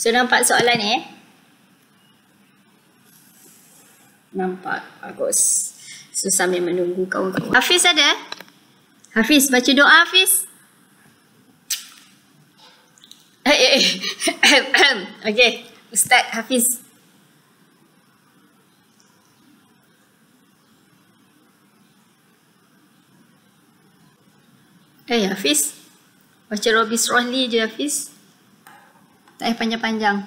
So nampak soalan ni eh? Nampak. Bagus. So sambil menunggu kawan-kawan. Hafiz ada? Hafiz baca doa Hafiz. Eh, eh, eh. okay. Ustaz Hafiz. Eh Hafiz. Baca Robi Rohli je Hafiz. Tak payah panjang-panjang.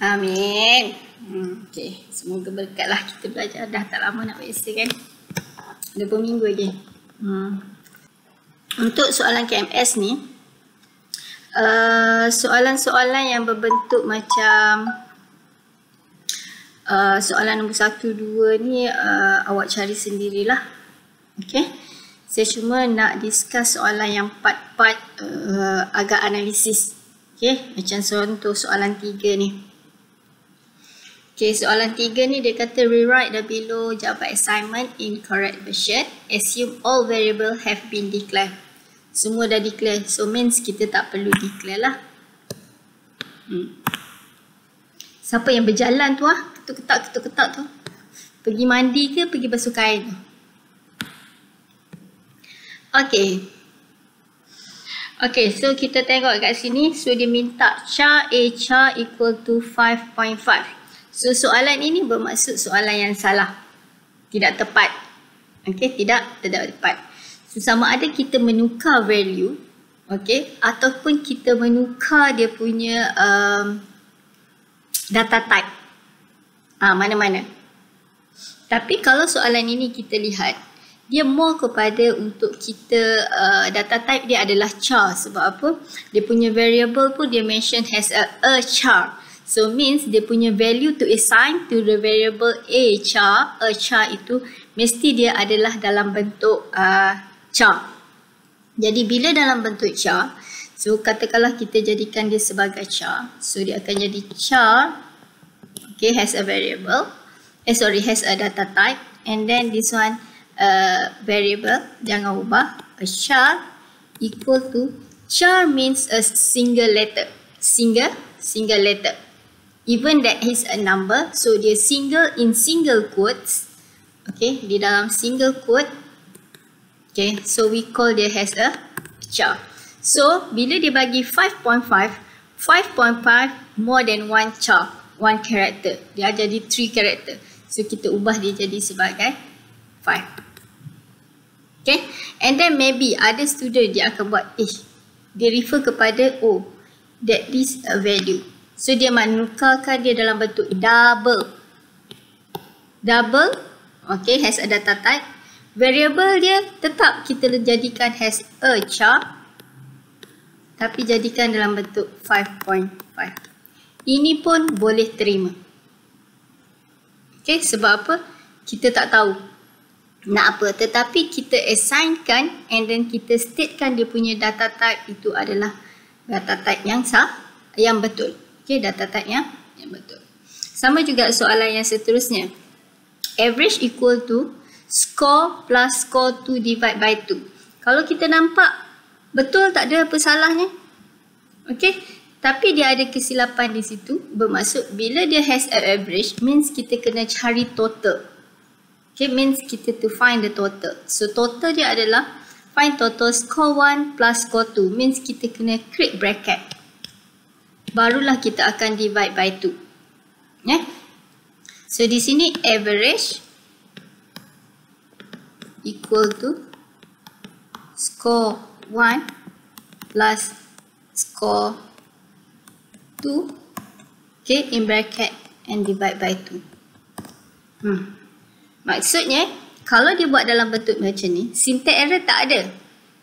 Amin. Hmm, okay. Semoga berkatlah kita belajar. Dah tak lama nak biasa kan. 20 minggu lagi. Hmm. Untuk soalan KMS ni, uh, soalan-soalan yang berbentuk macam uh, soalan nombor satu, dua ni uh, awak cari sendirilah. Okay. Saya cuma nak discuss soalan yang part-part uh, agak analisis. Okay. Macam contoh soalan tiga ni. Okay, soalan tiga ni dia kata rewrite the below jawapan assignment in correct version. Assume all variable have been declared. Semua dah declare. So means kita tak perlu declare lah. Hmm. Siapa yang berjalan tu ah? Ketuk-ketak, ketuk-ketak tu. Pergi mandi ke pergi basuh kain? Okay. Okay, so kita tengok kat sini. So dia minta char A char equal to 5.5. So soalan ini bermaksud soalan yang salah. Tidak tepat. Okey, tidak tidak tepat. So sama ada kita menukar value, okey, ataupun kita menukar dia punya um, data type. Ah, mana-mana. Tapi kalau soalan ini kita lihat, dia more kepada untuk kita uh, data type dia adalah char sebab apa? Dia punya variable pun dia mention has a, a char. So means dia punya value to assign to the variable a char, a char itu mesti dia adalah dalam bentuk uh, char. Jadi bila dalam bentuk char, so katakanlah kita jadikan dia sebagai char, so dia akan jadi char okay has a variable. Eh sorry has a data type and then this one uh, variable jangan ubah a char equal to char means a single letter single single letter even that is a number so dia single in single quotes okay di dalam single quote okay so we call dia has a char so bila dia bagi 5.5 5.5 more than one char one character. Dia jadi three character. So kita ubah dia jadi sebagai 5 okay and then maybe ada student dia akan buat eh dia refer kepada oh that is a value. So dia menukarkan dia dalam bentuk double. Double, okay, has a data type. Variable dia tetap kita jadikan has a char. Tapi jadikan dalam bentuk 5.5. Ini pun boleh terima. Okay, sebab apa? Kita tak tahu nak apa. Tetapi kita assignkan and then kita statekan dia punya data type itu adalah data type yang sah, yang betul. Okey, data type yang, yang betul. Sama juga soalan yang seterusnya. Average equal to score plus score 2 divide by 2. Kalau kita nampak, betul tak ada apa salahnya? Okey, tapi dia ada kesilapan di situ. Bermaksud bila dia has a average, means kita kena cari total. Okay, means kita to find the total. So total dia adalah find total score 1 plus score 2. Means kita kena create bracket barulah kita akan divide by 2. Ya. Yeah? So di sini average equal to score 1 plus score 2 okay in bracket and divide by 2. Hmm. Maksudnya kalau dia buat dalam bentuk macam ni, syntax error tak ada.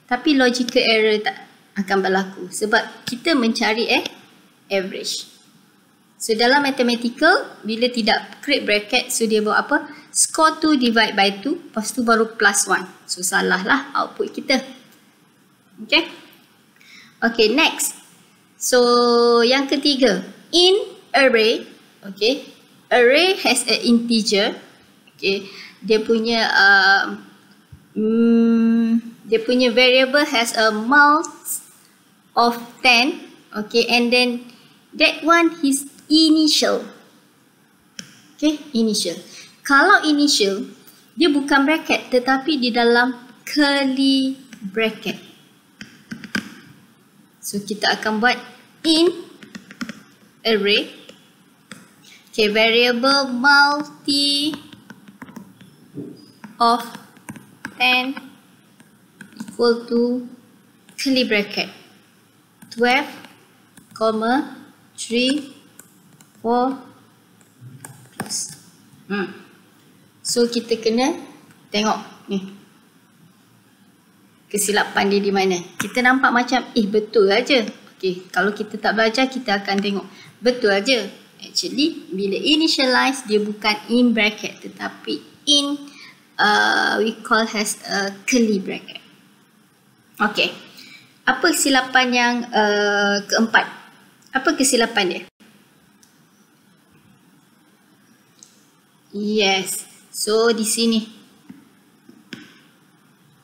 Tapi logical error tak akan berlaku sebab kita mencari eh average. So dalam mathematical, bila tidak create bracket, so dia buat apa? Score 2 divide by 2, lepas tu baru plus 1. So salah lah output kita. Okay. Okay, next. So yang ketiga, in array, okay, array has an integer, okay, dia punya uh, mm, dia punya variable has a mult of 10, okay, and then that one is initial, okay, initial. Kalau initial, dia bukan bracket tetapi di dalam curly bracket. So kita akan buat in array. Okay, variable multi of 10 equal to curly bracket 12 comma 3 4 plus. Hmm. So kita kena tengok ni. Kesilapan dia di mana. Kita nampak macam eh betul aja. Okey, kalau kita tak belajar kita akan tengok betul aja. Actually bila initialize dia bukan in bracket tetapi in uh, we call has a curly bracket. Okey. Apa kesilapan yang uh, keempat? Apa kesilapan dia? Yes. So di sini.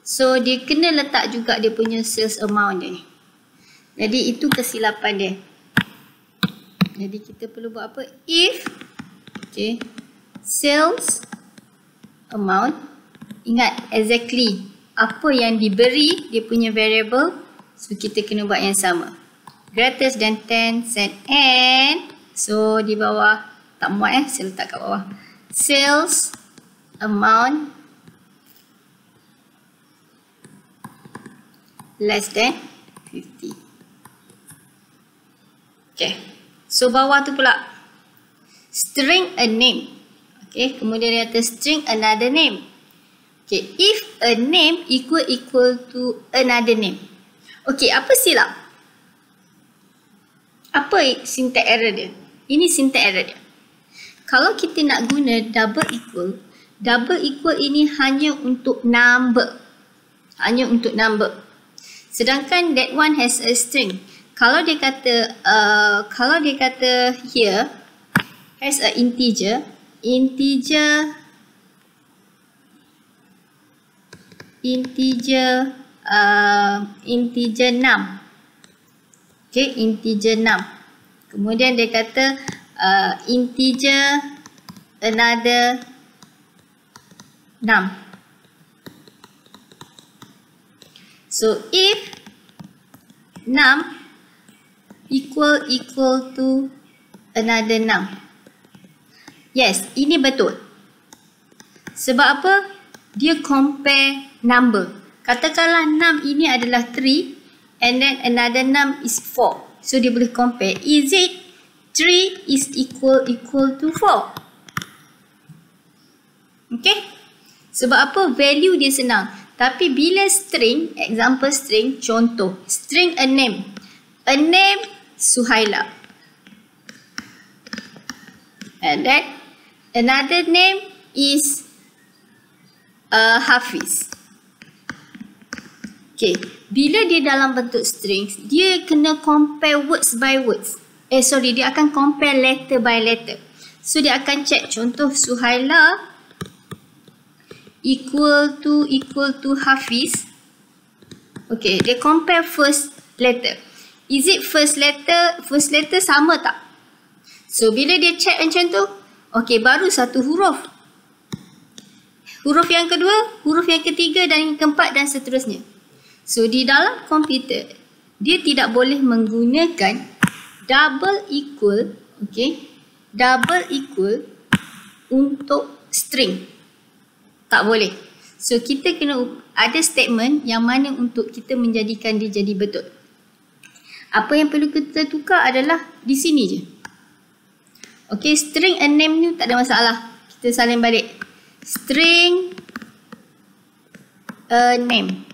So dia kena letak juga dia punya sales amount dia. Jadi itu kesilapan dia. Jadi kita perlu buat apa? If okay, sales amount ingat exactly apa yang diberi dia punya variable so kita kena buat yang sama. Greater than 10 cent and so di bawah tak muat eh saya letak kat bawah. Sales amount less than 50. Okay. So bawah tu pula string a name. Okay. Kemudian dia kata string another name. Okay. If a name equal equal to another name. Okay. Apa silap? Apa syntax error dia? Ini syntax error dia. Kalau kita nak guna double equal, double equal ini hanya untuk number. Hanya untuk number. Sedangkan that one has a string. Kalau dia kata uh, kalau dia kata here has a integer, integer integer uh, integer 6. Okay, integer 6. Kemudian dia kata uh, integer another 6. So if 6 equal equal to another 6. Yes, ini betul. Sebab apa? Dia compare number. Katakanlah 6 ini adalah 3 and then another 6 is 4. So dia boleh compare. Is it 3 is equal equal to 4? Okay? Sebab apa? Value dia senang. Tapi bila string, example string, contoh. String a name. A name, Suhaila. And then, another name is uh, Hafiz. Okay. Bila dia dalam bentuk string, dia kena compare words by words. Eh, sorry. Dia akan compare letter by letter. So, dia akan check. Contoh, Suhaila equal to equal to Hafiz. Okay, dia compare first letter. Is it first letter, first letter sama tak? So, bila dia check macam tu, okay, baru satu huruf. Huruf yang kedua, huruf yang ketiga dan yang keempat dan seterusnya. So, di dalam komputer, dia tidak boleh menggunakan double equal, okay, double equal untuk string. Tak boleh. So kita kena ada statement yang mana untuk kita menjadikan dia jadi betul. Apa yang perlu kita tukar adalah di sini je. Okay, string and name ni tak ada masalah. Kita salin balik. String a name.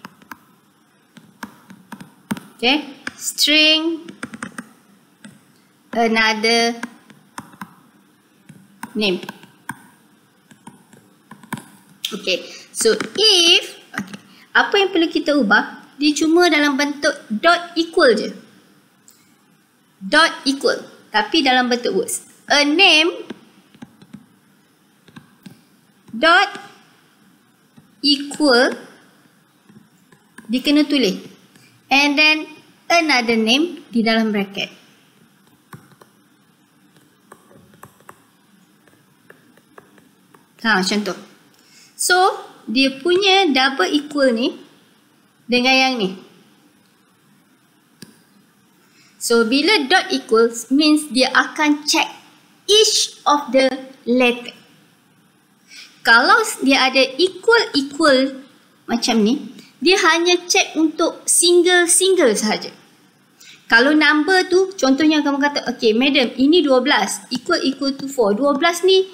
Okay, string another name. Okay. So if okay, apa yang perlu kita ubah? Dia cuma dalam bentuk dot equal je. Dot equal. Tapi dalam bentuk words. A name dot equal dia kena tulis. And then another name di dalam bracket. Ha, contoh. So, dia punya double equal ni dengan yang ni. So, bila dot equals means dia akan check each of the letter. Kalau dia ada equal-equal macam ni, dia hanya check untuk single-single sahaja. Kalau number tu, contohnya kamu kata, okay madam, ini 12, equal-equal to 4. 12 ni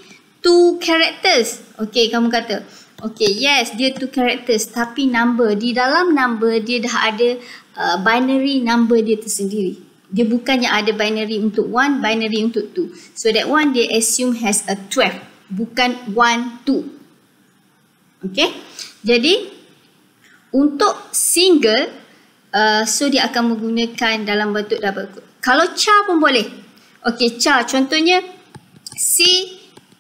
two characters. Okay, kamu kata, okay yes, dia two characters. Tapi number, di dalam number dia dah ada uh, binary number dia tersendiri. Dia bukannya ada binary untuk one, binary untuk two. So that one dia assume has a 12. Bukan one, two. Okay. Jadi, untuk single, uh, so dia akan menggunakan dalam bentuk double quote. Kalau char pun boleh. Okay, char contohnya C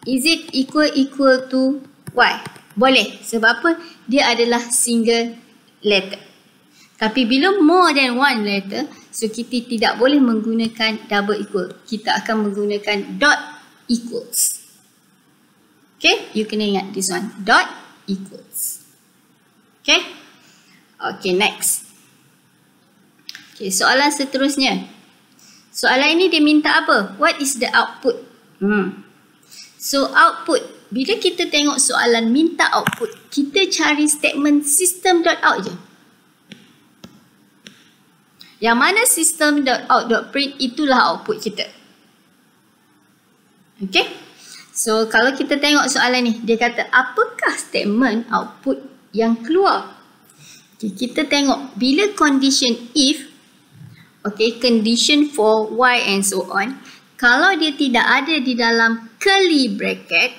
is it equal equal to Y? Boleh. Sebab apa? Dia adalah single letter. Tapi bila more than one letter, so kita tidak boleh menggunakan double equal. Kita akan menggunakan dot equals. Okay, you kena ingat this one. Dot equals. Okay. Okay, next. Okay, soalan seterusnya. Soalan ini dia minta apa? What is the output? Hmm. So, output. Bila kita tengok soalan minta output, kita cari statement system.out je. Yang mana system.out.print itulah output kita. Okay. So, kalau kita tengok soalan ni, dia kata apakah statement output yang keluar? Okay, kita tengok bila condition if, okay, condition for y and so on, kalau dia tidak ada di dalam curly bracket,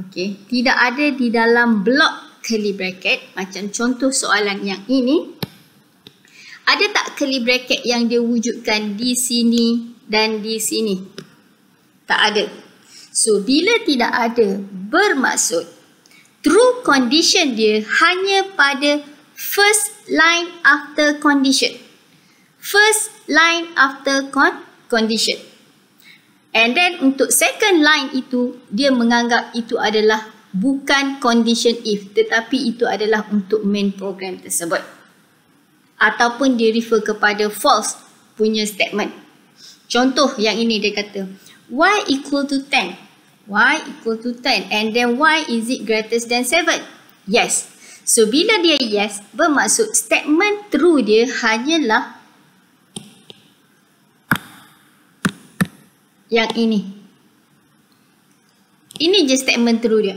okay, tidak ada di dalam block curly bracket, macam contoh soalan yang ini, ada tak curly bracket yang dia wujudkan di sini dan di sini? Tak ada. So, bila tidak ada, bermaksud true condition dia hanya pada first line after condition. First line after con condition. And then untuk second line itu, dia menganggap itu adalah bukan condition if tetapi itu adalah untuk main program tersebut. Ataupun dia refer kepada false punya statement. Contoh yang ini dia kata, y equal to 10. y equal to 10 and then y is it greater than 7? Yes. So bila dia yes, bermaksud statement true dia hanyalah yang ini. Ini je statement true dia.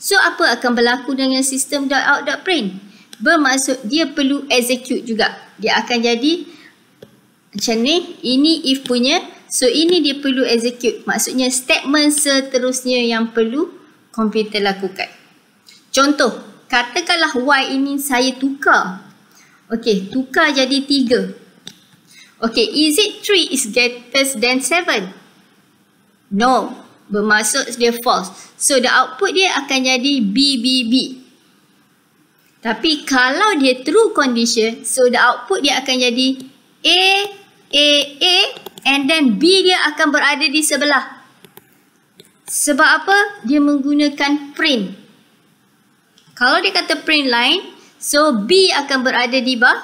So apa akan berlaku dengan sistem .out.print? Bermaksud dia perlu execute juga. Dia akan jadi macam ni. Ini if punya. So ini dia perlu execute. Maksudnya statement seterusnya yang perlu komputer lakukan. Contoh katakanlah y ini saya tukar. Okey, tukar jadi 3. Okey, is it 3 is greater than 7? No, bermaksud dia false. So the output dia akan jadi B, B, B. Tapi kalau dia true condition, so the output dia akan jadi A, A, A and then B dia akan berada di sebelah. Sebab apa? Dia menggunakan print. Kalau dia kata print line, so B akan berada di bawah.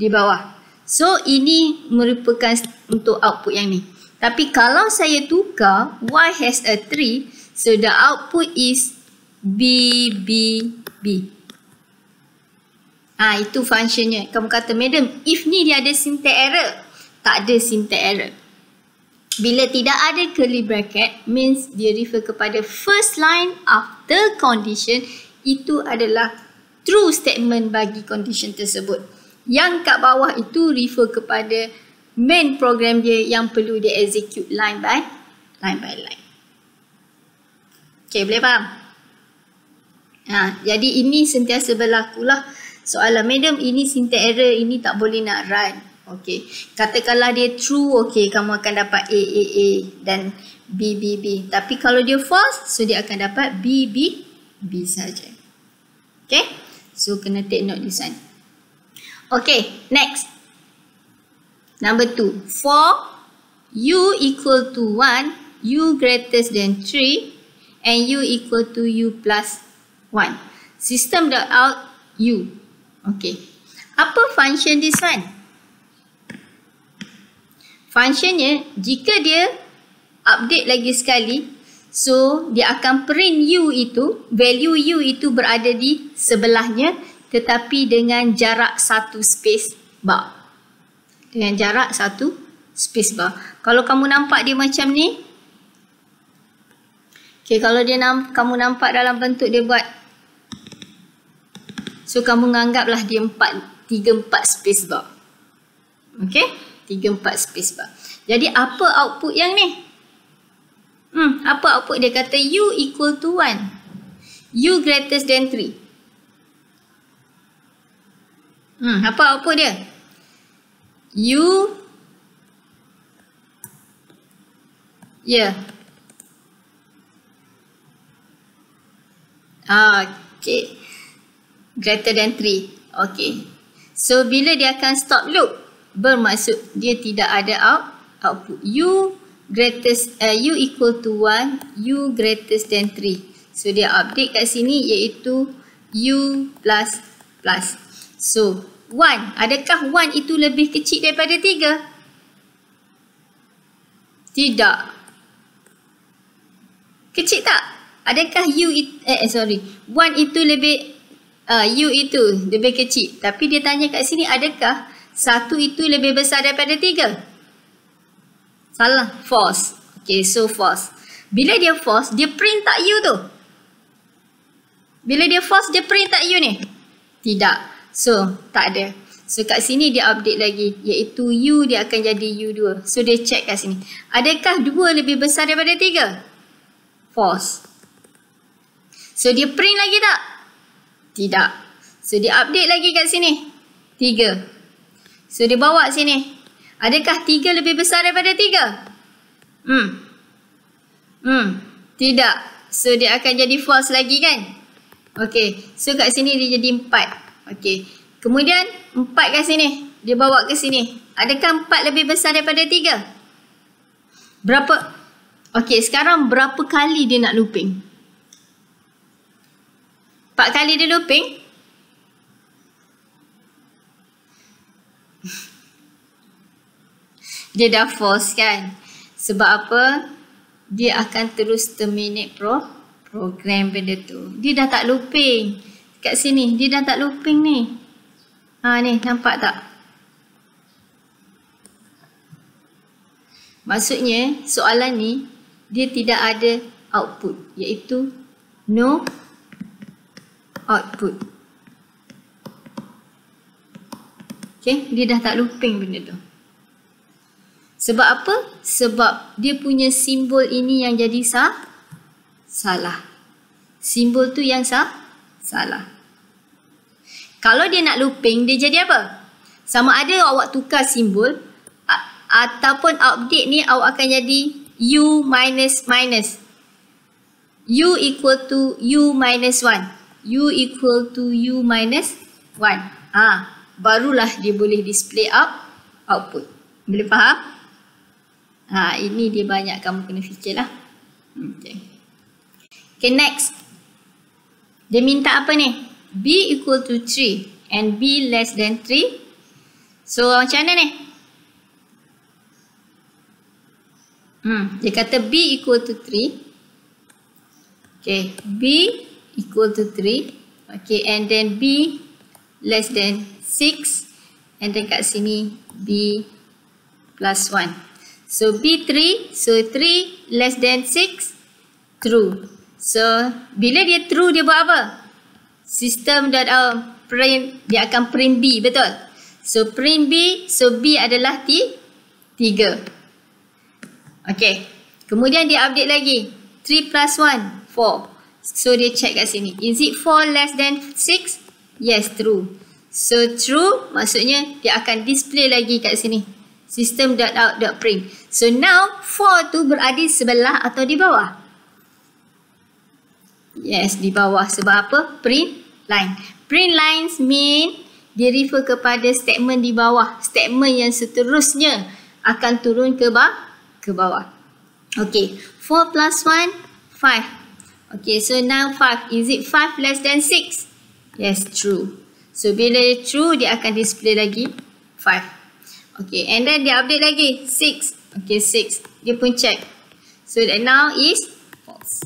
Di bawah. So ini merupakan untuk output yang ni. Tapi kalau saya tukar Y has a 3, so the output is B, B, B. Ah ha, itu functionnya. Kamu kata, madam, if ni dia ada syntax error. Tak ada syntax error. Bila tidak ada curly bracket, means dia refer kepada first line after condition itu adalah true statement bagi condition tersebut. Yang kat bawah itu refer kepada main program dia yang perlu dia execute line by line by line. Okay, boleh faham? Ha, jadi ini sentiasa berlaku lah. Soalan, madam ini syntax error, ini tak boleh nak run. Okey. Katakanlah dia true, okey, kamu akan dapat A, A, A dan B, B, B. Tapi kalau dia false, so dia akan dapat B, B, B saja. Okay. So, kena take note this one. Okay, next. Number two. For U equal to 1, U greater than 3, and U equal to U plus 1. System dot out U. Okay. Apa function this one? Functionnya, jika dia update lagi sekali, so dia akan print U itu, value U itu berada di sebelahnya tetapi dengan jarak satu space bar. Dengan jarak satu space bar. Kalau kamu nampak dia macam ni, okay, kalau dia nam kamu nampak dalam bentuk dia buat, so kamu menganggaplah dia empat, tiga empat space bar. Okay? 3, 4 space bar. Jadi apa output yang ni? Hmm, apa output dia? Kata U equal to 1. U greater than 3. Hmm, apa output dia? U Ya. Yeah. Okay. Greater than 3. Okay. So, bila dia akan stop loop? bermaksud dia tidak ada out, output u greatest uh, u equal to 1 u greatest than 3 so dia update kat sini iaitu u plus plus so 1 adakah 1 itu lebih kecil daripada 3 tidak kecil tak adakah u it, eh, eh sorry 1 itu lebih uh, u itu lebih kecil tapi dia tanya kat sini adakah satu itu lebih besar daripada tiga. Salah. False. Okay, so false. Bila dia false, dia print tak U tu? Bila dia false, dia print tak U ni? Tidak. So, tak ada. So, kat sini dia update lagi. Iaitu U dia akan jadi U2. So, dia check kat sini. Adakah dua lebih besar daripada tiga? False. So, dia print lagi tak? Tidak. So, dia update lagi kat sini. Tiga. So dia bawa sini. Adakah tiga lebih besar daripada tiga? Hmm. Hmm. Tidak. So dia akan jadi false lagi kan? Okay. So kat sini dia jadi empat. Okay. Kemudian empat kat sini. Dia bawa ke sini. Adakah empat lebih besar daripada tiga? Berapa? Okay. Sekarang berapa kali dia nak looping? Empat kali dia looping? dia dah force kan sebab apa dia akan terus terminate pro program benda tu dia dah tak looping kat sini dia dah tak looping ni ha ni nampak tak maksudnya soalan ni dia tidak ada output iaitu no output okay dia dah tak looping benda tu sebab apa? Sebab dia punya simbol ini yang jadi sah? Salah. Simbol tu yang sah? Salah. Kalau dia nak looping, dia jadi apa? Sama ada awak tukar simbol ataupun update ni awak akan jadi U minus minus. U equal to U minus 1. U equal to U minus 1. Ha, barulah dia boleh display up output. Boleh faham? Ha, ini dia banyak kamu kena fikir lah. Okay. okay, next. Dia minta apa ni? B equal to 3 and B less than 3. So, macam mana ni? Hmm, dia kata B equal to 3. Okay, B equal to 3. Okay, and then B less than 6. And then kat sini B plus 1. So B3, so 3 less than 6, true. So bila dia true dia buat apa? System that uh, print, dia akan print B, betul? So print B, so B adalah T, 3. Okay, kemudian dia update lagi. 3 plus 1, 4. So dia check kat sini. Is it 4 less than 6? Yes, true. So true maksudnya dia akan display lagi kat sini. System.out.print. So now 4 tu berada sebelah atau di bawah? Yes, di bawah. Sebab apa? Print line. Print lines mean dia refer kepada statement di bawah. Statement yang seterusnya akan turun ke bawah. Ke bawah. Okay. 4 plus 1, 5. Okay, so now 5. Is it 5 less than 6? Yes, true. So bila true dia akan display lagi 5. Okay and then dia update lagi 6. Okay 6. Dia pun check. So that now is false.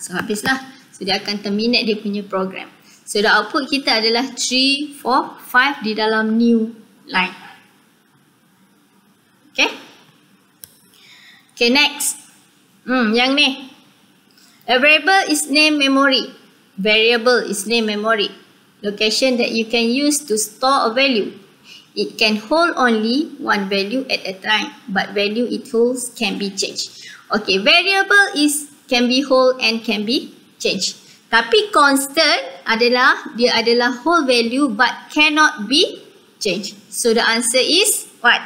So habislah. So dia akan terminate dia punya program. So the output kita adalah 3, 4, 5 di dalam new line. Okay. Okay next. Hmm yang ni. A variable is name memory. Variable is name memory location that you can use to store a value. It can hold only one value at a time, but value it holds can be changed. Okay, variable is can be hold and can be changed. Tapi constant adalah dia adalah whole value but cannot be changed. So the answer is what?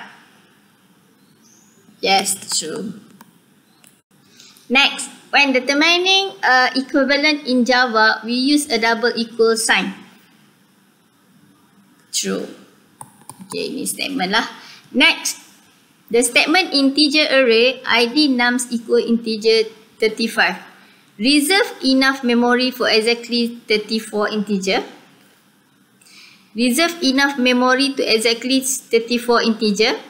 Yes, true. Next, when determining uh, equivalent in Java, we use a double equal sign true. Okay, ini statement lah. Next, the statement integer array id nums equal integer 35. Reserve enough memory for exactly 34 integer. Reserve enough memory to exactly 34 integer.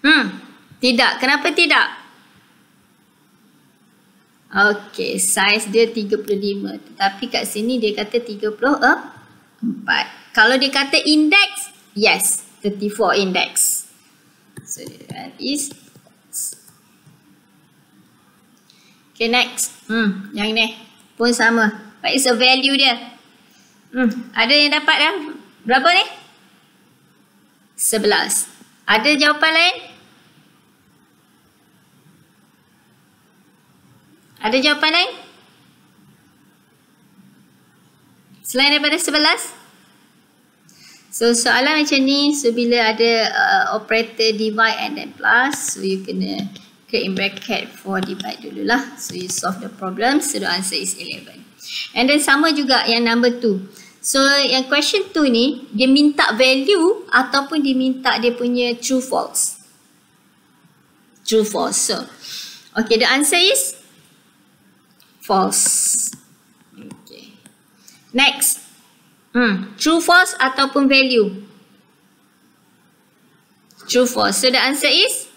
Hmm, tidak. Kenapa tidak? Okay, size dia 35. Tetapi kat sini dia kata 30. Uh, 4. Kalau dia kata index, yes, 34 index. So that is Okay, next. Hmm, yang ni pun sama. What is the value dia? Hmm, ada yang dapat dah? Berapa ni? 11. Ada jawapan lain? Ada jawapan lain? Selain daripada 11? So soalan macam ni, so bila ada uh, operator divide and then plus, so you kena create in bracket for divide dululah. So you solve the problem, so the answer is 11. And then sama juga yang number 2. So yang question 2 ni, dia minta value ataupun dia minta dia punya true false. True false. So, okay the answer is false. Next. Hmm. True, false ataupun value? True, false. So the answer is?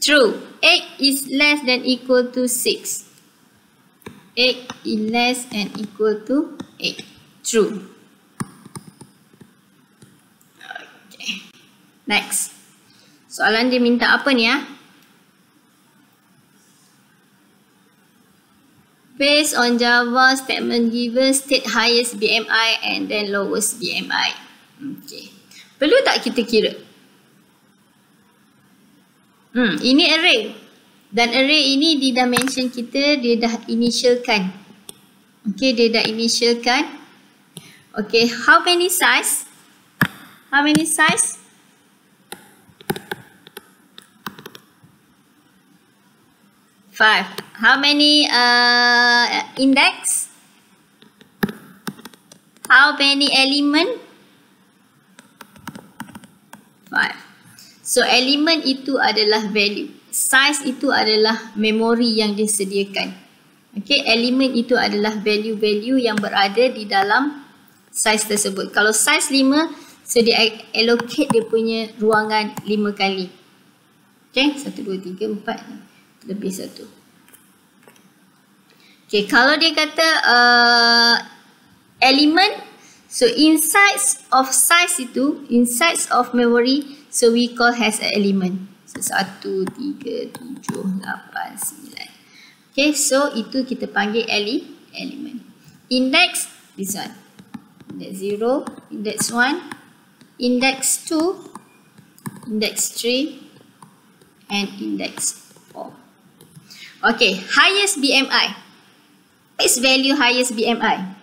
True. 8 is less than equal to 6. 8 is less than equal to 8. True. Okay. Next. Soalan dia minta apa ni ah? Based on Java statement given state highest BMI and then lowest BMI. Okay. Perlu tak kita kira? Hmm, ini array. Dan array ini di dimension kita dia dah initialkan. Okay, dia dah initialkan. Okay, how many size? How many size? Five. How many uh, index? How many element? Five. So element itu adalah value. Size itu adalah memori yang disediakan. Okay, element itu adalah value-value yang berada di dalam size tersebut. Kalau size lima, so dia allocate dia punya ruangan lima kali. Okay, satu, dua, tiga, empat lebih satu. Okay, kalau dia kata uh, element, so inside of size itu, inside of memory, so we call has an element. So, satu, tiga, tujuh, lapan, sembilan. Okay, so itu kita panggil ele element. Index, this one. Index zero, index one, index two, index three, and index Okay, highest BMI. What is value highest BMI?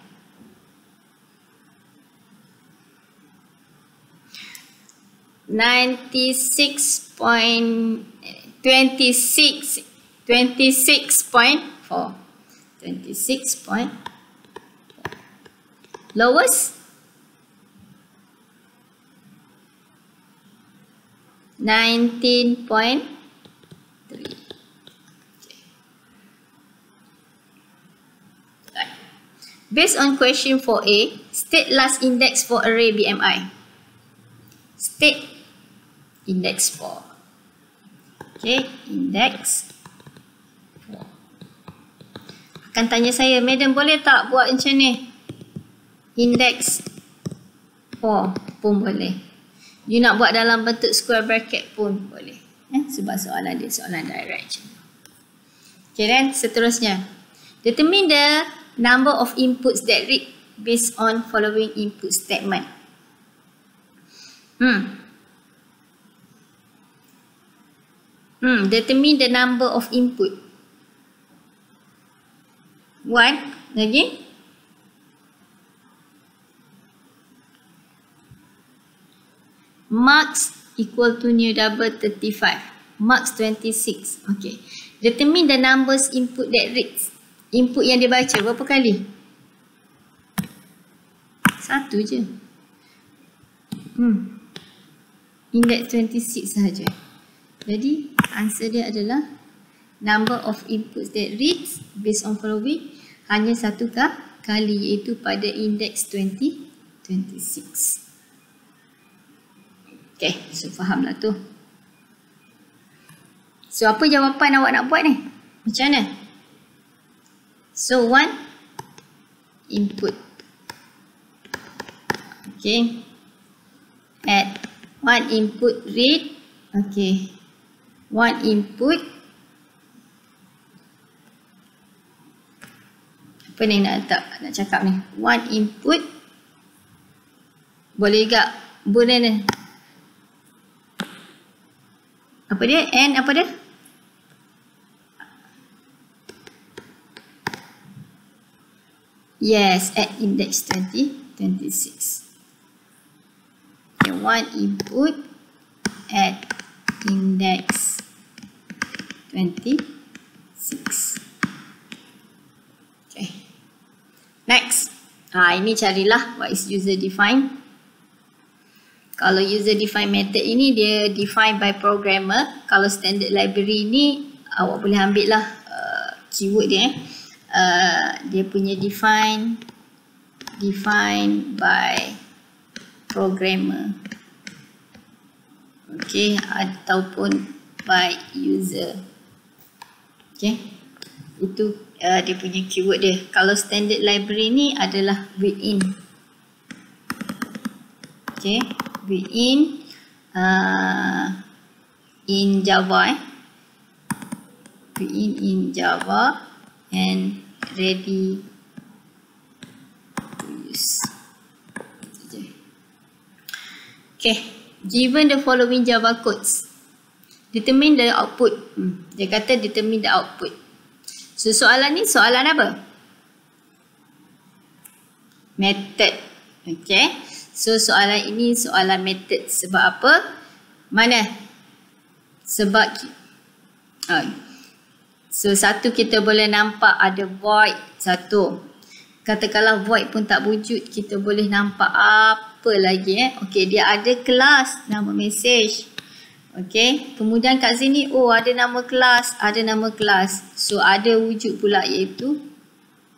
96 point 26 26.4 26 point lowest? 19.3 Based on question 4A, state last index for array BMI. State index 4. Okay, index 4. Akan tanya saya, Madam boleh tak buat macam ni? Index 4 pun boleh. You nak buat dalam bentuk square bracket pun boleh. Eh, sebab soalan dia soalan direct. Okay then, seterusnya. Determine the number of inputs that read based on following input statement. Hmm. Hmm, determine the number of input. One, lagi. Marks equal to new double 35. Marks 26. Okay. Determine the numbers input that reads input yang dia baca berapa kali? Satu je. Hmm. Index 26 sahaja. Jadi, answer dia adalah number of inputs that reads based on following hanya satu kali iaitu pada index 20, 26. Okay, so fahamlah tu. So, apa jawapan awak nak buat ni? Macam mana? So one input. Okay. Add one input read. Okay. One input. Apa ni nak tak nak cakap ni? One input. Boleh tak? Boleh ni. Apa dia? N apa dia? Yes, at index 20, 26. Okay, one input at index 26. Okay. Next. Ha, ini carilah what is user defined. Kalau user defined method ini dia define by programmer. Kalau standard library ini awak boleh ambil lah uh, keyword dia eh. Uh, dia punya define define by programmer okay ataupun by user okay itu uh, dia punya keyword dia. Kalau standard library ni adalah built-in. Okay built-in uh, in java eh. Built-in in java and ready to use. Okay, given the following Java codes, determine the output. Hmm. Dia kata determine the output. So soalan ni soalan apa? Method. Okay. So soalan ini soalan method sebab apa? Mana? Sebab oh, So satu kita boleh nampak ada void satu. Katakanlah void pun tak wujud, kita boleh nampak apa lagi eh. Okey, dia ada kelas nama message. Okey, kemudian kat sini oh ada nama kelas, ada nama kelas. So ada wujud pula iaitu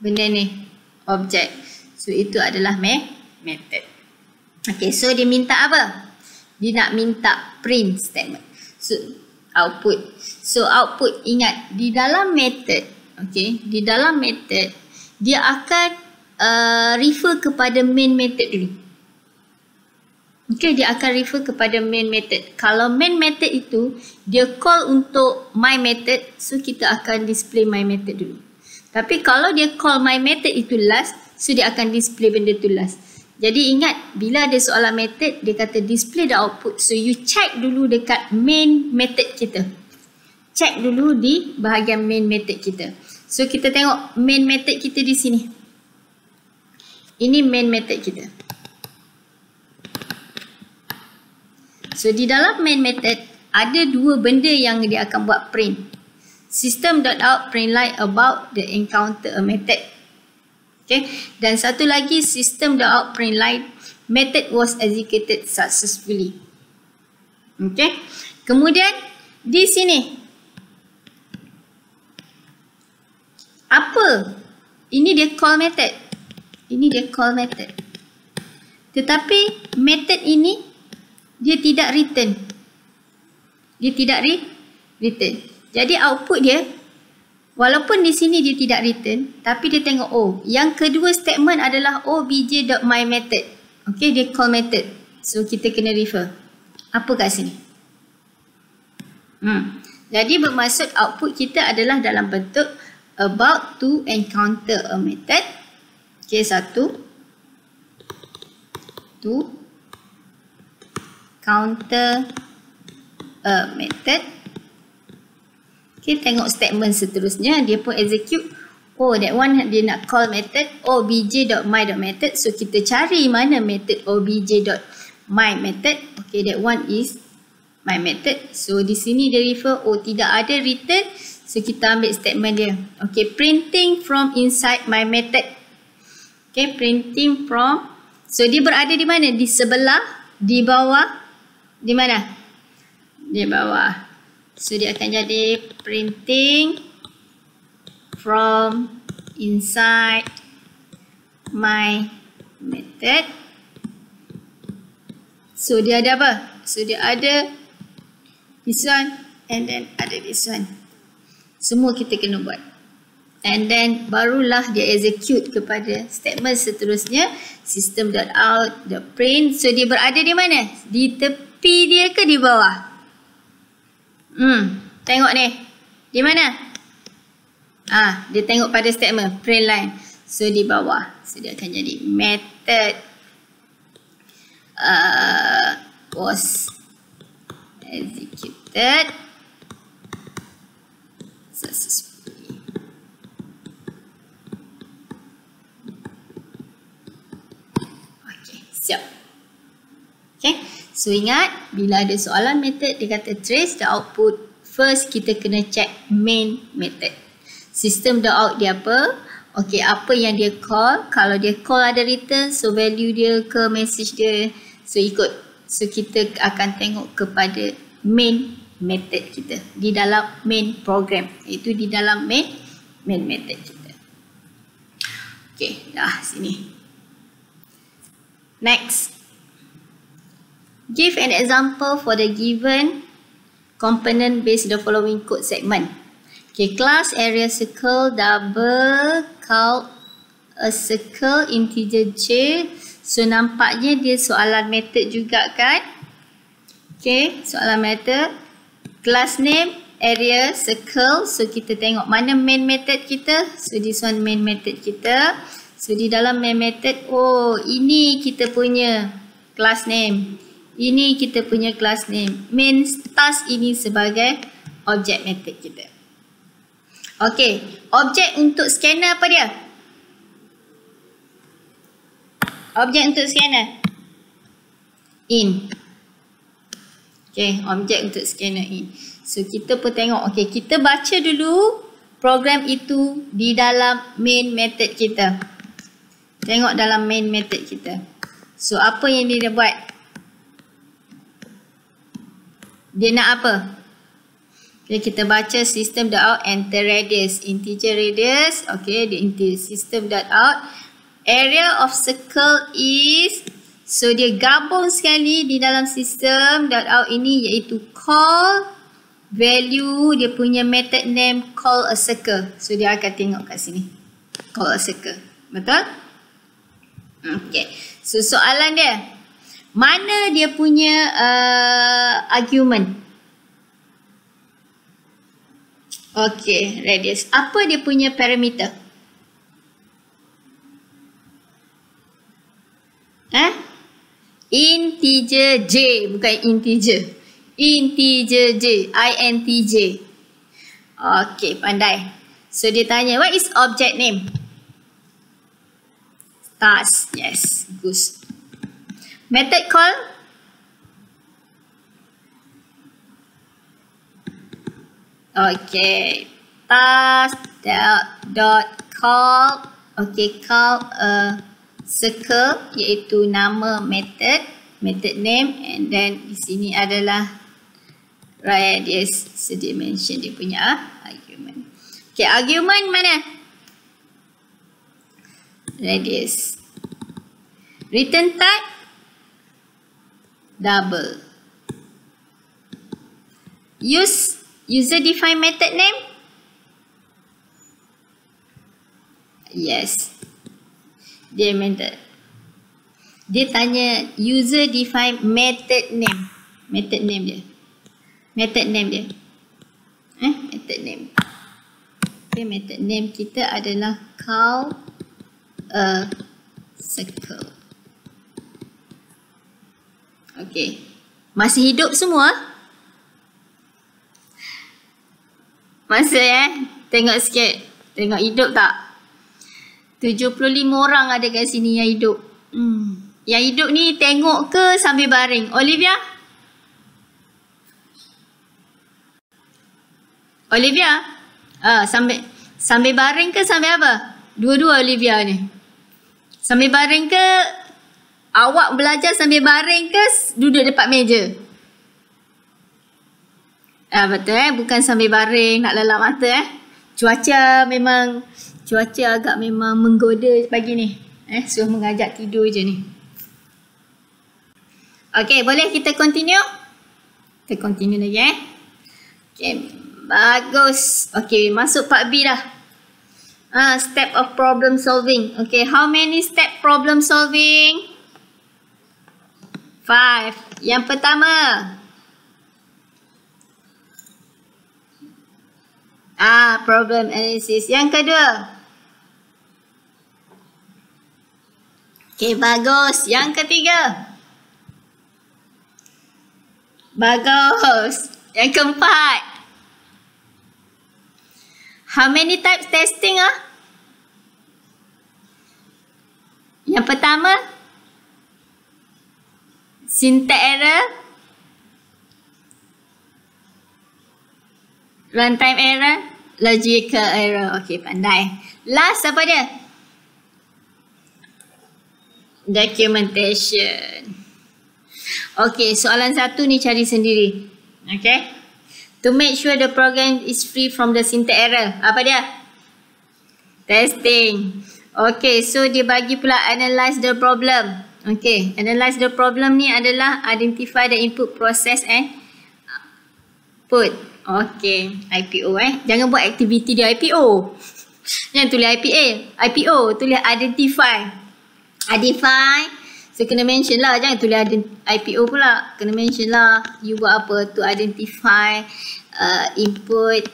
benda ni, objek. So itu adalah me method. Okey, so dia minta apa? Dia nak minta print statement. So output. So output ingat di dalam method, okay, di dalam method dia akan uh, refer kepada main method dulu. Okay, dia akan refer kepada main method. Kalau main method itu dia call untuk my method, so kita akan display my method dulu. Tapi kalau dia call my method itu last, so dia akan display benda itu last. Jadi ingat bila ada soalan method dia kata display the output so you check dulu dekat main method kita. Check dulu di bahagian main method kita. So kita tengok main method kita di sini. Ini main method kita. So di dalam main method ada dua benda yang dia akan buat print. System.out print line about the encounter a method. Okay. Dan satu lagi system.out print line method was executed successfully. Okay. Kemudian di sini apa? Ini dia call method. Ini dia call method. Tetapi method ini dia tidak return. Dia tidak re return. Jadi output dia walaupun di sini dia tidak return tapi dia tengok oh yang kedua statement adalah obj.myMethod. Okey dia call method. So kita kena refer. Apa kat sini? Hmm. Jadi bermaksud output kita adalah dalam bentuk about to encounter a method. Okey satu. To counter a method. Okay, tengok statement seterusnya. Dia pun execute. Oh, that one dia nak call method obj.my.method. So, kita cari mana method obj.my.method. Okay, that one is my method. So, di sini dia refer, oh tidak ada return. So, kita ambil statement dia. Okay, printing from inside my method. Okay, printing from. So, dia berada di mana? Di sebelah, di bawah, di mana? Di bawah. So dia akan jadi printing from inside my method. So dia ada apa? So dia ada this one and then ada this one. Semua kita kena buat. And then barulah dia execute kepada statement seterusnya system.out the print. So dia berada di mana? Di tepi P dia ke di bawah? Hmm, tengok ni. Di mana? Ah, dia tengok pada statement print line. So di bawah. So dia akan jadi method uh, was executed successfully. Okay, siap. Okay. So ingat bila ada soalan method dia kata trace the output first kita kena check main method. System the out dia apa? Okay apa yang dia call? Kalau dia call ada return so value dia ke message dia so ikut. So kita akan tengok kepada main method kita di dalam main program itu di dalam main main method kita. Okay dah sini. Next. Give an example for the given component based the following code segment. Okay, class area circle double count a circle integer j. So nampaknya dia soalan method juga kan? Okay, soalan method. Class name area circle. So kita tengok mana main method kita. So this one main method kita. So di dalam main method, oh ini kita punya class name. Ini kita punya class name. Main task ini sebagai object method kita. Okey, objek untuk scanner apa dia? Objek untuk scanner. In. Okey, objek untuk scanner in. So kita pun tengok, okey, kita baca dulu program itu di dalam main method kita. Tengok dalam main method kita. So apa yang dia buat? Dia nak apa? Okay, kita baca system dot out enter radius integer radius. Okay, the integer system dot out area of circle is so dia gabung sekali di dalam system dot out ini iaitu call value dia punya method name call a circle. So dia akan tengok kat sini. Call a circle. Betul? Okay. So soalan dia mana dia punya uh, argument? Okay, radius apa dia punya parameter? Eh integer j bukan integer. Integer j i n t j. Okay, pandai. So dia tanya what is object name? Stars. Yes goose method call? Okay. Task dot dot call. Okay call a circle iaitu nama method method name and then di sini adalah radius so dia mention dia punya ah, argument. Okay argument mana? Radius return type? Double. Use User define method name? Yes. Dia method. Dia tanya user define method name. Method name dia. Method name dia. Eh, method name. Okay, method name kita adalah call a circle. Okay. Masih hidup semua? Masa eh. Tengok sikit. Tengok hidup tak? 75 orang ada kat sini yang hidup. Hmm. Yang hidup ni tengok ke sambil baring? Olivia? Olivia? Ah, sambil sambil baring ke sambil apa? Dua-dua Olivia ni. Sambil baring ke awak belajar sambil baring ke duduk dekat meja? Ah betul eh bukan sambil baring nak lelap mata eh. Cuaca memang cuaca agak memang menggoda pagi ni. Eh suruh mengajak tidur je ni. Okey, boleh kita continue? Kita continue lagi eh. Okey, bagus. Okey, masuk part B dah. Ah, step of problem solving. Okay, how many step problem solving? Five. Yang pertama, Ah, problem analysis. Yang kedua. Okey, bagus. Yang ketiga. Bagus. Yang keempat. How many types testing ah? Yang pertama. Syntax error. Runtime error. Logical error. Okay, pandai. Last apa dia? Documentation. Okay, soalan satu ni cari sendiri. Okay. To make sure the program is free from the syntax error. Apa dia? Testing. Okay, so dia bagi pula analyze the problem. Okay, analyze the problem ni adalah identify the input process and put. Okay, IPO eh. Jangan buat aktiviti di IPO. Jangan tulis IPA. IPO, tulis identify. Identify. So, kena mention lah. Jangan tulis IPO pula. Kena mention lah. You buat apa to identify uh, input.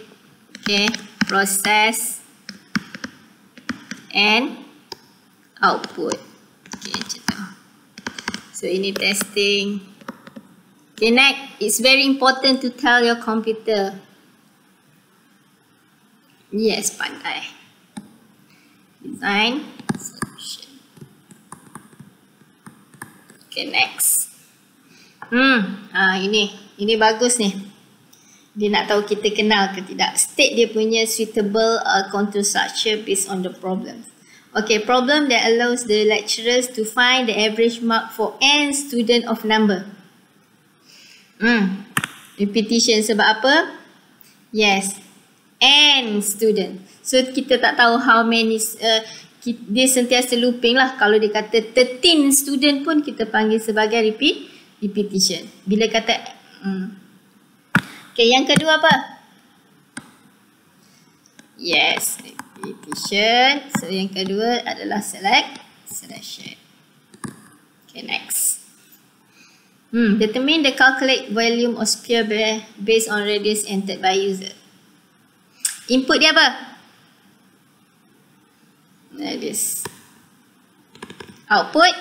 Okay, process. And output. So, ini testing. Okay, next, it's very important to tell your computer. Yes, pandai. Design solution. Okay, next. Hmm, ah ini, ini bagus ni. Dia nak tahu kita kenal ke tidak. State dia punya suitable uh, control structure based on the problem. Okay, problem that allows the lecturers to find the average mark for n student of number. Hmm. Repetition sebab apa? Yes. And student. So kita tak tahu how many uh, dia sentiasa looping lah. Kalau dia kata 13 student pun kita panggil sebagai repeat repetition. Bila kata hmm. Okay, yang kedua apa? Yes, repetition. So yang kedua adalah select selection. Okay, next. Hmm, determine the calculate volume of sphere based on radius entered by user. Input dia apa? Radius. Output.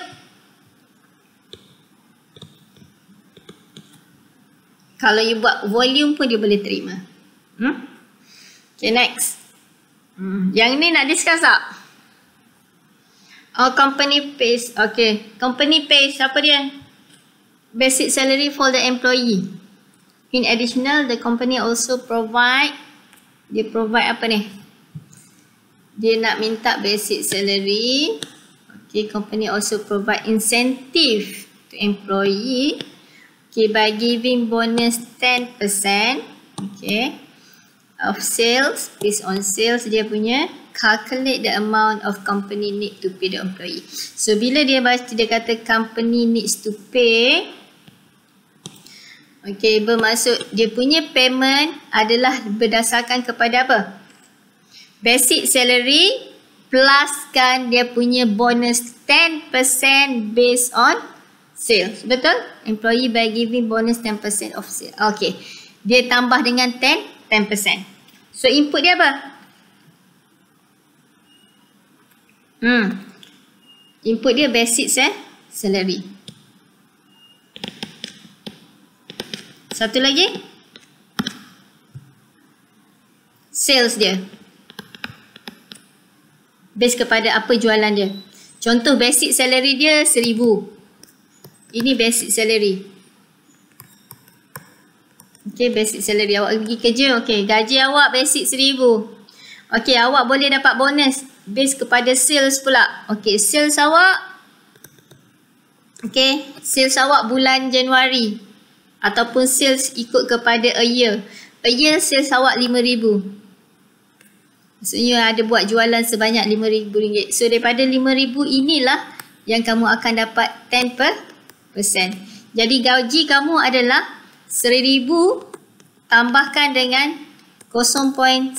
Kalau you buat volume pun dia boleh terima. Hmm? Okay, next. Hmm. Yang ni nak discuss tak? Oh, company pays. Okay. Company pays. Apa dia? basic salary for the employee. In additional, the company also provide, dia provide apa ni? Dia nak minta basic salary. Okay, company also provide incentive to employee. Okay, by giving bonus 10%. Okay. Of sales, based on sales dia punya calculate the amount of company need to pay the employee. So bila dia baca dia kata company needs to pay Okay, bermaksud dia punya payment adalah berdasarkan kepada apa? Basic salary pluskan dia punya bonus 10% based on sales. Betul? Employee by giving bonus 10% of sales. Okay. Dia tambah dengan 10, 10%. So input dia apa? Hmm. Input dia basic eh? salary. Satu lagi. Sales dia. Base kepada apa jualan dia. Contoh basic salary dia seribu. Ini basic salary. Okay, basic salary. Awak pergi kerja. Okay, gaji awak basic seribu. Okay, awak boleh dapat bonus. Base kepada sales pula. Okay, sales awak. Okay, sales awak bulan Januari ataupun sales ikut kepada a year. A year sales awak RM5,000. Maksudnya ada buat jualan sebanyak RM5,000. So daripada RM5,000 inilah yang kamu akan dapat 10%. Jadi gaji kamu adalah RM1,000 tambahkan dengan 0.1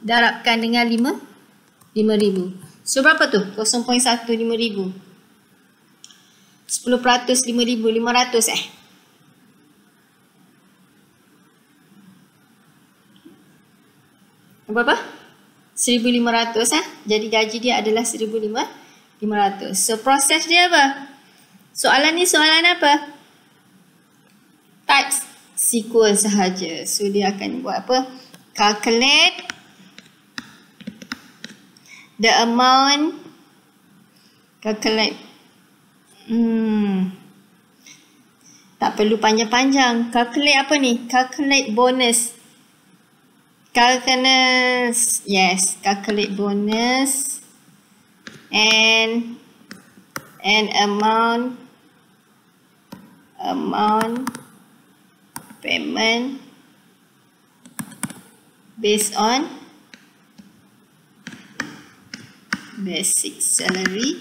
darabkan dengan 5 RM5,000. So berapa tu? 0.1 RM5,000. 10% RM5,500 eh. berapa? 1500 eh. Jadi gaji dia adalah 1500. So proses dia apa? Soalan ni soalan apa? Type SQL sahaja. So dia akan buat apa? Calculate the amount. Calculate. Hmm. Tak perlu panjang-panjang. Calculate apa ni? Calculate bonus. Calculus. Yes calculate bonus. And and amount. Amount payment based on basic salary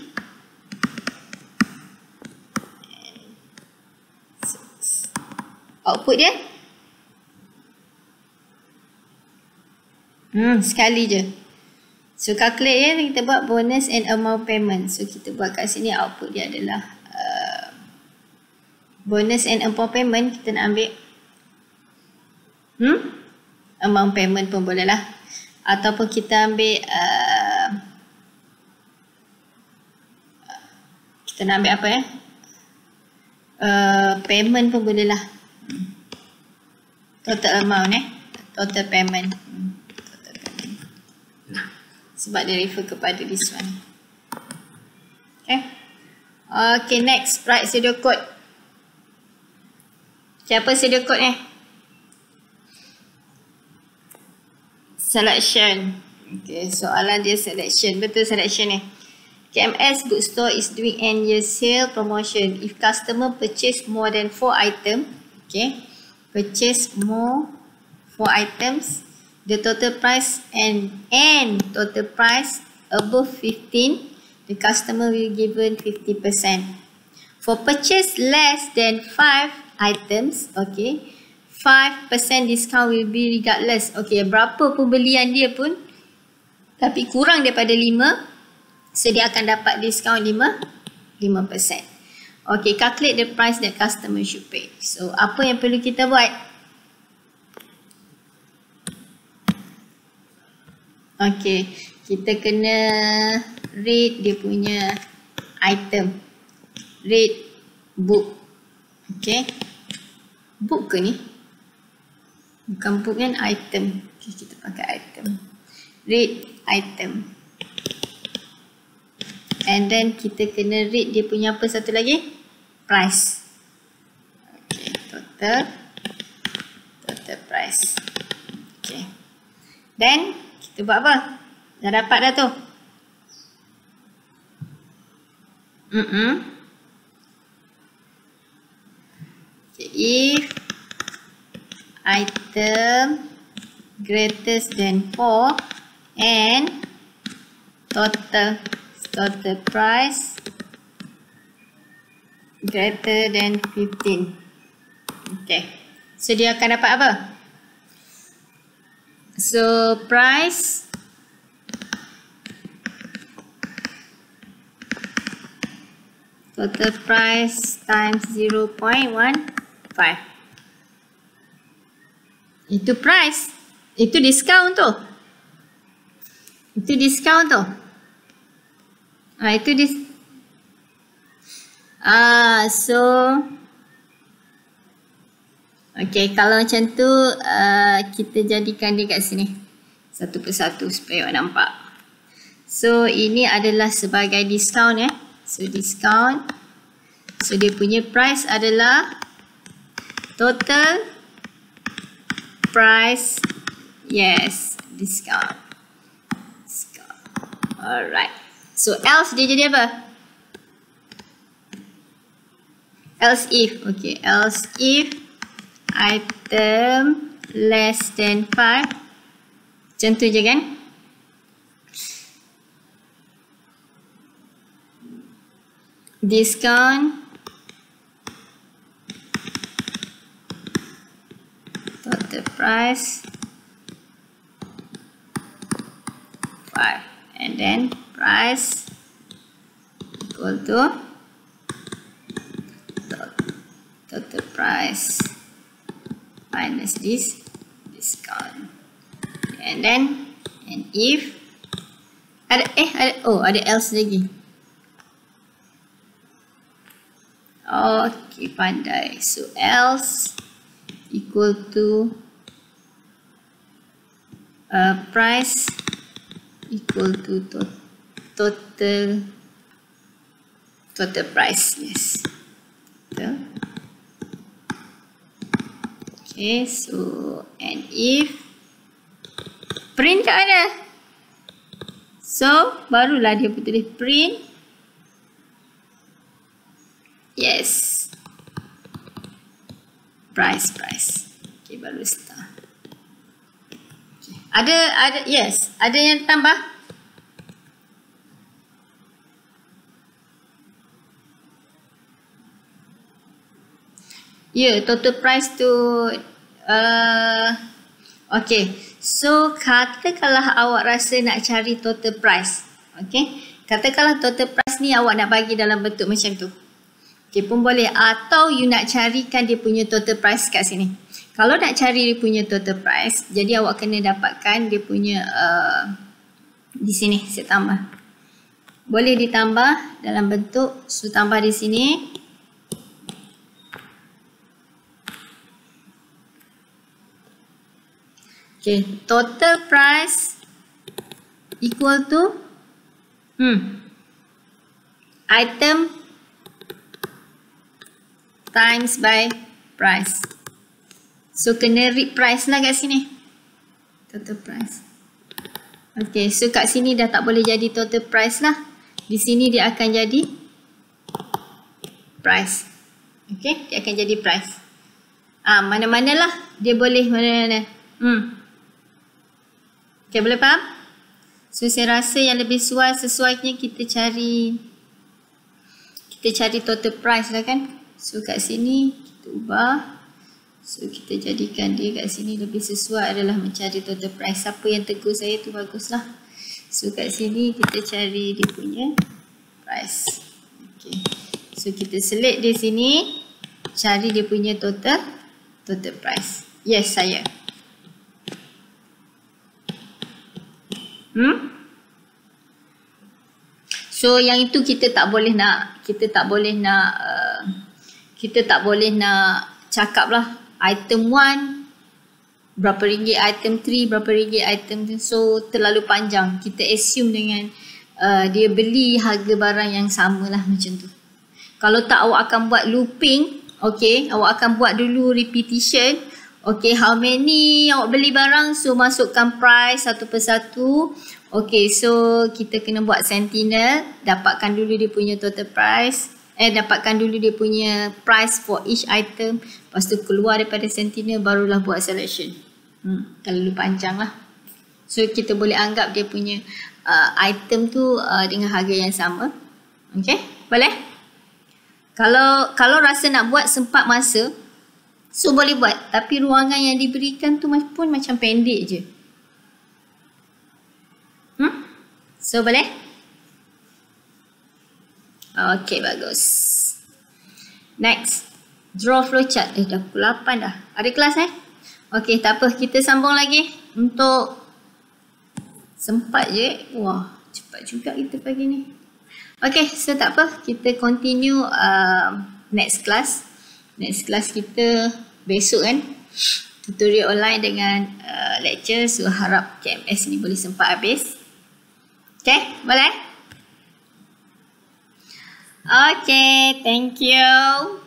output dia Hmm, sekali je. So calculate ya, kita buat bonus and amount payment. So kita buat kat sini output dia adalah uh, bonus and amount payment kita nak ambil hmm? amount payment pun boleh lah. Ataupun kita ambil uh, kita nak ambil apa ya? Uh, payment pun boleh lah. Total amount eh. Total payment. Sebab dia refer kepada this one. Okay. Okay, next. Write pseudo code. Siapa pseudo code ni? Selection. Okay, soalan dia selection. Betul selection ni. KMS Bookstore is doing end year sale promotion. If customer purchase more than 4 item, okay, purchase more 4 items, the total price and and total price above 15 the customer will given 50% for purchase less than 5 items okay 5% discount will be regardless okay berapa pembelian dia pun tapi kurang daripada 5 so dia akan dapat discount 5 5% okay calculate the price that customer should pay so apa yang perlu kita buat Okey, kita kena read dia punya item. Read book. Okey. Book ke ni? Bukan kan item. Okay, kita pakai item. Read item. And then kita kena read dia punya apa satu lagi? Price. Okey, total price. Okay. Then kita buat apa? Dah dapat dah tu. Mm -mm. Okay. If item greater than 4 and total total price greater than 15. Okay. So dia akan dapat apa? So price total price times 0.15. Itu price. Itu discount tu. Itu discount tu. Ah itu dis Ah so Okay, kalau macam tu uh, kita jadikan dia kat sini. Satu persatu supaya awak nampak. So, ini adalah sebagai discount ya. So, discount. So, dia punya price adalah total price. Yes, discount. Discount. Alright. So, else dia jadi apa? Else if. Okay, else if item less than 5 macam tu je kan discount price 5 and then price equal to total price minus this. Discount and then and if. Ada eh ada oh ada else lagi. Okay pandai. So else equal to uh, price equal to to total total price yes total Okay, so and if print kat mana? So, barulah dia tulis print. Yes. Price, price. Okay, baru start. Ada, ada, yes. Ada yang tambah? Ya, yeah, total price tu uh, Okay, so katakanlah awak rasa nak cari total price Okay, katakanlah total price ni awak nak bagi dalam bentuk macam tu. Okay, pun boleh. Atau you nak carikan dia punya total price kat sini Kalau nak cari dia punya total price Jadi awak kena dapatkan dia punya uh, Di sini, saya tambah Boleh ditambah dalam bentuk So, tambah di sini Okay, total price equal to hmm, item times by price. So, kena read price lah kat sini. Total price. Okay, so kat sini dah tak boleh jadi total price lah. Di sini dia akan jadi price. Okay, dia akan jadi price. Ah, mana-mana lah dia boleh mana-mana. Hmm. Okay, boleh faham? So, saya rasa yang lebih sesuai sesuainya kita cari kita cari total price lah kan. So, kat sini kita ubah. So, kita jadikan dia kat sini lebih sesuai adalah mencari total price. Siapa yang tegur saya tu baguslah. So, kat sini kita cari dia punya price. Okay. So, kita select di sini. Cari dia punya total total price. Yes, saya. Hmm? So yang itu kita tak boleh nak kita tak boleh nak uh, kita tak boleh nak cakap lah item 1 berapa ringgit item 3 berapa ringgit item 2 so terlalu panjang kita assume dengan uh, dia beli harga barang yang sama lah macam tu kalau tak awak akan buat looping okay awak akan buat dulu repetition Okay, how many awak beli barang? So, masukkan price satu persatu. Okay, so kita kena buat sentinel. Dapatkan dulu dia punya total price. Eh, dapatkan dulu dia punya price for each item. Lepas tu keluar daripada sentinel, barulah buat selection. Hmm, terlalu panjang lah. So, kita boleh anggap dia punya uh, item tu uh, dengan harga yang sama. Okay, boleh? Kalau kalau rasa nak buat sempat masa, So boleh buat tapi ruangan yang diberikan tu pun macam pendek je. Hmm? So boleh? Okay bagus. Next. Draw flowchart. Eh dah pukul 8 dah. Ada kelas eh? Okay tak apa kita sambung lagi untuk sempat je. Wah cepat juga kita pagi ni. Okay so tak apa kita continue uh, next class next class kita besok kan tutorial online dengan uh, lecture so harap KMS ni boleh sempat habis okay boleh okay thank you